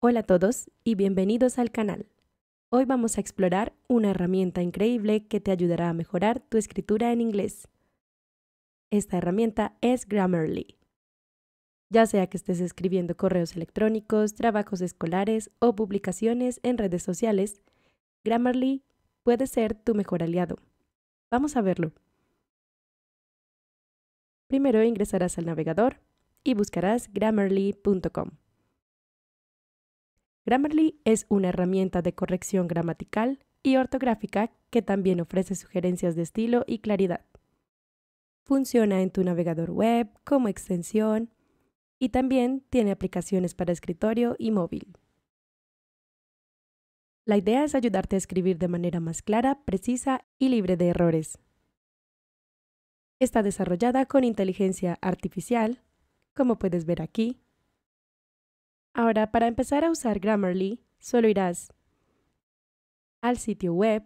Hola a todos y bienvenidos al canal. Hoy vamos a explorar una herramienta increíble que te ayudará a mejorar tu escritura en inglés. Esta herramienta es Grammarly. Ya sea que estés escribiendo correos electrónicos, trabajos escolares o publicaciones en redes sociales, Grammarly puede ser tu mejor aliado. Vamos a verlo. Primero ingresarás al navegador y buscarás grammarly.com. Grammarly es una herramienta de corrección gramatical y ortográfica que también ofrece sugerencias de estilo y claridad. Funciona en tu navegador web como extensión y también tiene aplicaciones para escritorio y móvil. La idea es ayudarte a escribir de manera más clara, precisa y libre de errores. Está desarrollada con inteligencia artificial, como puedes ver aquí. Ahora, para empezar a usar Grammarly, solo irás al sitio web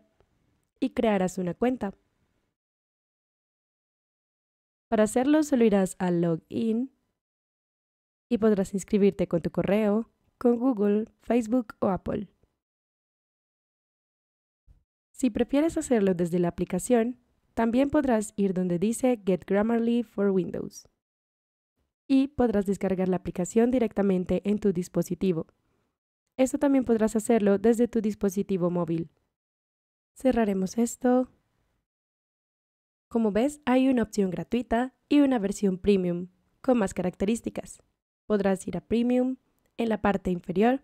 y crearás una cuenta. Para hacerlo, solo irás al login y podrás inscribirte con tu correo, con Google, Facebook o Apple. Si prefieres hacerlo desde la aplicación, también podrás ir donde dice Get Grammarly for Windows y podrás descargar la aplicación directamente en tu dispositivo. Esto también podrás hacerlo desde tu dispositivo móvil. Cerraremos esto. Como ves, hay una opción gratuita y una versión premium con más características. Podrás ir a premium en la parte inferior,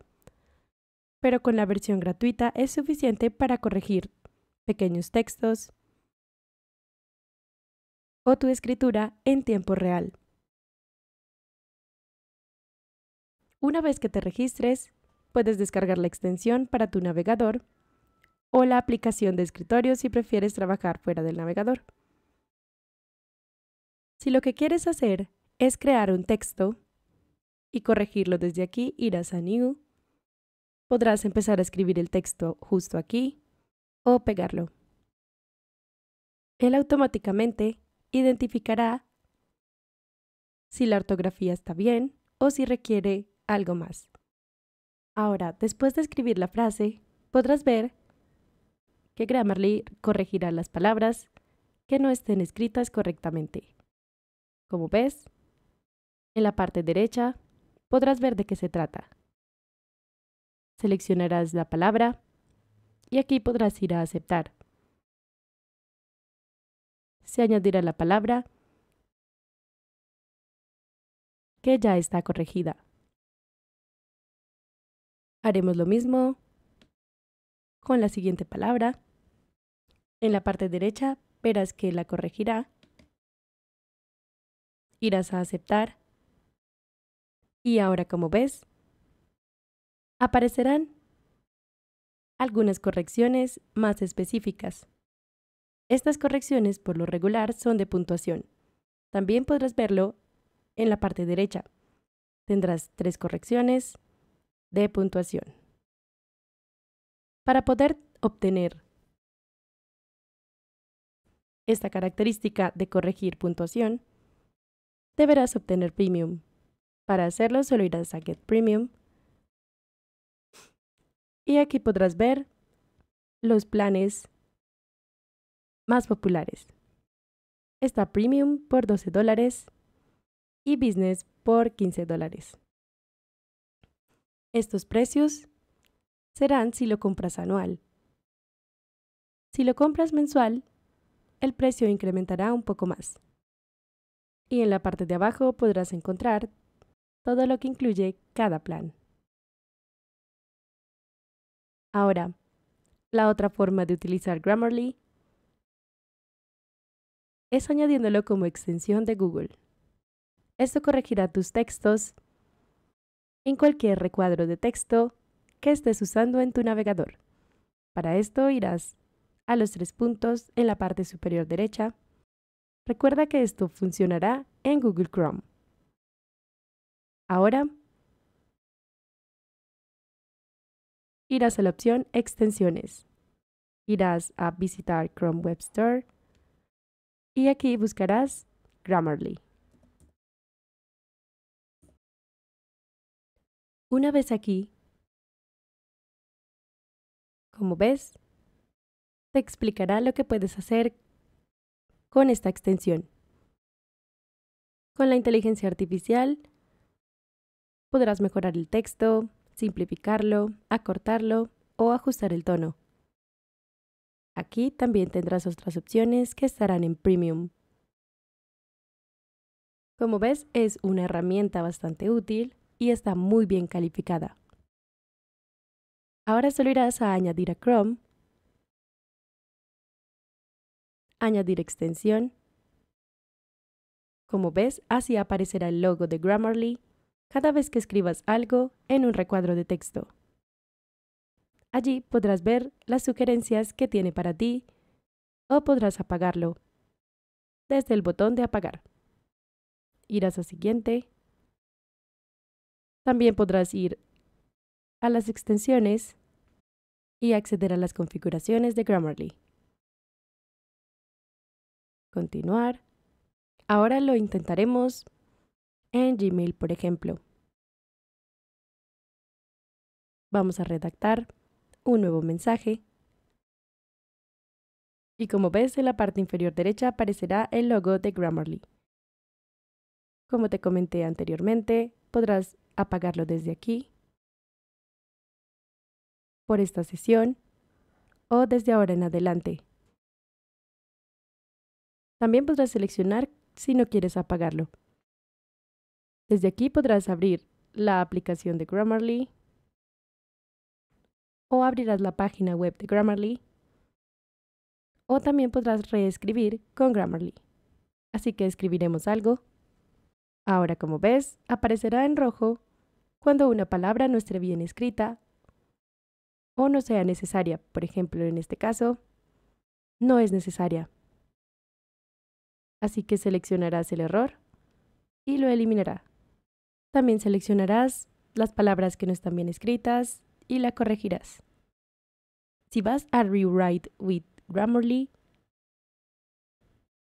pero con la versión gratuita es suficiente para corregir pequeños textos o tu escritura en tiempo real. Una vez que te registres, puedes descargar la extensión para tu navegador o la aplicación de escritorio si prefieres trabajar fuera del navegador. Si lo que quieres hacer es crear un texto y corregirlo desde aquí, irás a New. Podrás empezar a escribir el texto justo aquí o pegarlo. Él automáticamente identificará si la ortografía está bien o si requiere algo más. Ahora, después de escribir la frase, podrás ver que Grammarly corregirá las palabras que no estén escritas correctamente. Como ves, en la parte derecha podrás ver de qué se trata. Seleccionarás la palabra y aquí podrás ir a aceptar. Se añadirá la palabra que ya está corregida. Haremos lo mismo con la siguiente palabra. En la parte derecha verás que la corregirá. Irás a aceptar. Y ahora como ves, aparecerán algunas correcciones más específicas. Estas correcciones por lo regular son de puntuación. También podrás verlo en la parte derecha. Tendrás tres correcciones de puntuación. Para poder obtener esta característica de corregir puntuación, deberás obtener Premium. Para hacerlo solo irás a Get Premium y aquí podrás ver los planes más populares. Está Premium por 12 dólares y Business por 15 dólares. Estos precios serán si lo compras anual. Si lo compras mensual, el precio incrementará un poco más. Y en la parte de abajo podrás encontrar todo lo que incluye cada plan. Ahora, la otra forma de utilizar Grammarly es añadiéndolo como extensión de Google. Esto corregirá tus textos en cualquier recuadro de texto que estés usando en tu navegador. Para esto irás a los tres puntos en la parte superior derecha. Recuerda que esto funcionará en Google Chrome. Ahora irás a la opción Extensiones. Irás a Visitar Chrome Web Store y aquí buscarás Grammarly. Una vez aquí, Como ves, te explicará lo que puedes hacer con esta extensión. Con la inteligencia artificial podrás mejorar el texto, simplificarlo, acortarlo o ajustar el tono. Aquí también tendrás otras opciones que estarán en Premium. Como ves, es una herramienta bastante útil y está muy bien calificada. Ahora solo irás a añadir a Chrome, añadir extensión. Como ves, así aparecerá el logo de Grammarly cada vez que escribas algo en un recuadro de texto. Allí podrás ver las sugerencias que tiene para ti o podrás apagarlo desde el botón de apagar. Irás a siguiente. También podrás ir a las extensiones y acceder a las configuraciones de Grammarly. Continuar. Ahora lo intentaremos en Gmail, por ejemplo. Vamos a redactar un nuevo mensaje. Y como ves, en la parte inferior derecha aparecerá el logo de Grammarly. Como te comenté anteriormente, podrás apagarlo desde aquí, por esta sesión o desde ahora en adelante. También podrás seleccionar si no quieres apagarlo. Desde aquí podrás abrir la aplicación de Grammarly o abrirás la página web de Grammarly o también podrás reescribir con Grammarly. Así que escribiremos algo. Ahora, como ves, aparecerá en rojo cuando una palabra no esté bien escrita o no sea necesaria. Por ejemplo, en este caso, no es necesaria. Así que seleccionarás el error y lo eliminará. También seleccionarás las palabras que no están bien escritas y la corregirás. Si vas a Rewrite with Grammarly,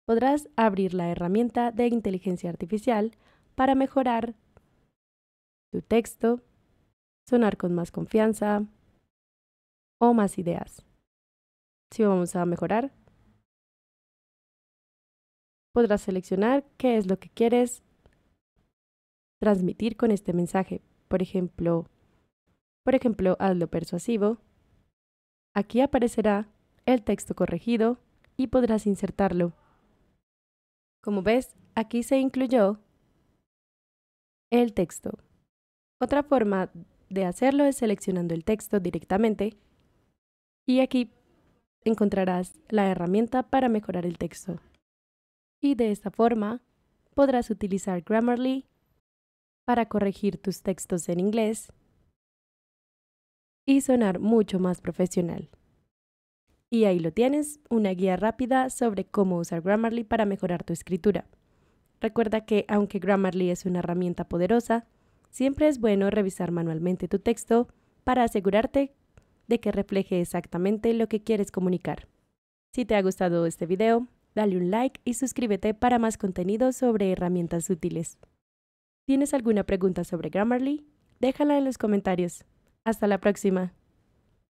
podrás abrir la herramienta de inteligencia artificial para mejorar tu texto, sonar con más confianza o más ideas. Si vamos a mejorar, podrás seleccionar qué es lo que quieres transmitir con este mensaje. Por ejemplo, por ejemplo, hazlo persuasivo. Aquí aparecerá el texto corregido y podrás insertarlo. Como ves, aquí se incluyó el texto. Otra forma de hacerlo es seleccionando el texto directamente y aquí encontrarás la herramienta para mejorar el texto. Y de esta forma podrás utilizar Grammarly para corregir tus textos en inglés y sonar mucho más profesional. Y ahí lo tienes, una guía rápida sobre cómo usar Grammarly para mejorar tu escritura. Recuerda que aunque Grammarly es una herramienta poderosa, siempre es bueno revisar manualmente tu texto para asegurarte de que refleje exactamente lo que quieres comunicar. Si te ha gustado este video, dale un like y suscríbete para más contenido sobre herramientas útiles. ¿Tienes alguna pregunta sobre Grammarly? Déjala en los comentarios. Hasta la próxima.